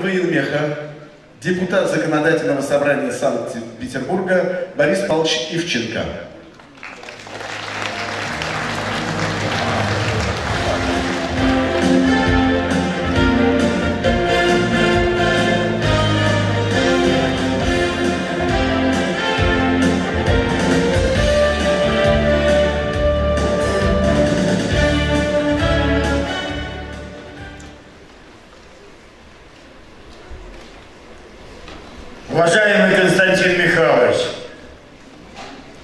Военмеха, депутат Законодательного собрания Санкт-Петербурга Борис Павлович Ивченко. Уважаемый Константин Михайлович,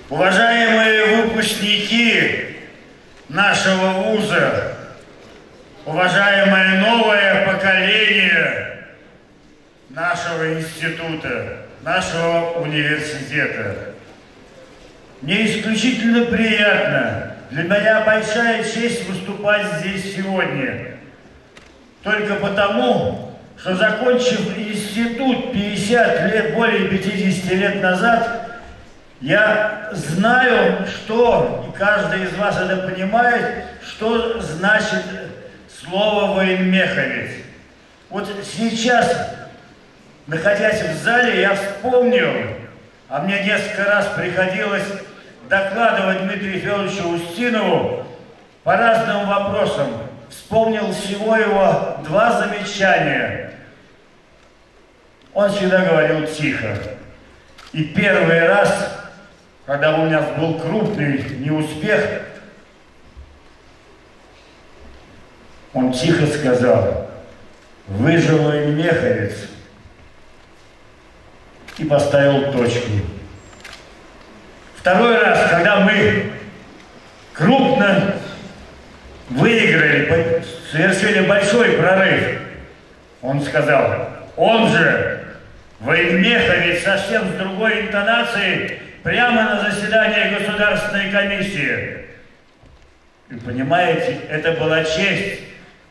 уважаемые выпускники нашего вуза, уважаемое новое поколение нашего института, нашего университета. Мне исключительно приятно, для меня большая честь выступать здесь сегодня. Только потому, что закончив институт 50 лет, более 50 лет назад, я знаю, что, и каждый из вас это понимает, что значит слово военмеховец. Вот сейчас, находясь в зале, я вспомнил, а мне несколько раз приходилось докладывать Дмитрию Федоровичу Устинову по разным вопросам. Вспомнил всего его два замечания. Он всегда говорил тихо. И первый раз, когда у меня был крупный неуспех, он тихо сказал, выжил и меховец, и поставил точку. Второй раз, когда мы крупно выиграли, совершили большой прорыв, он сказал, он же, военмеховец совсем с другой интонацией, прямо на заседании Государственной комиссии. И понимаете, это была честь,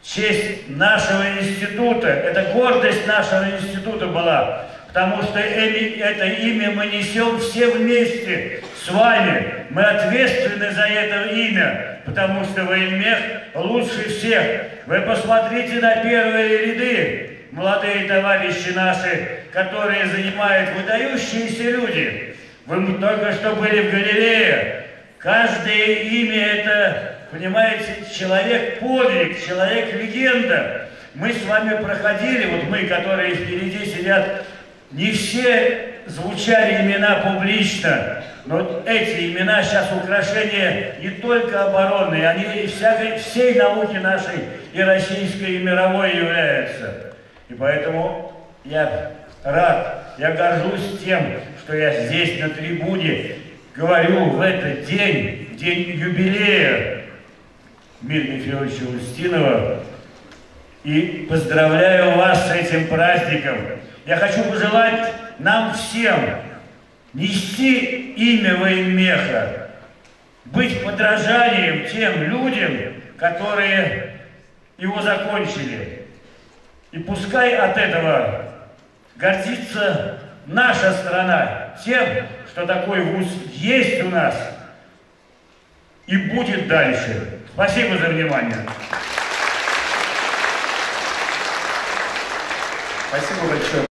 честь нашего института, это гордость нашего института была, потому что это имя мы несем все вместе с вами. Мы ответственны за это имя, потому что военмех лучше всех. Вы посмотрите на первые ряды, молодые товарищи наши, которые занимают выдающиеся люди. Вы только что были в Галилее. Каждое имя это, понимаете, человек-подвиг, человек-легенда. Мы с вами проходили, вот мы, которые впереди сидят, не все звучали имена публично, но вот эти имена сейчас украшения не только оборонные, они всякой, всей науки нашей и российской, и мировой являются. И поэтому я рад, я горжусь тем, что я здесь на трибуне говорю в этот день, в день юбилея Дмитрия Федоровича Устинова, и поздравляю вас с этим праздником. Я хочу пожелать нам всем нести имя военмеха, быть подражанием тем людям, которые его закончили. И пускай от этого гордится наша страна тем, что такой вуз есть у нас и будет дальше. Спасибо за внимание. Спасибо большое.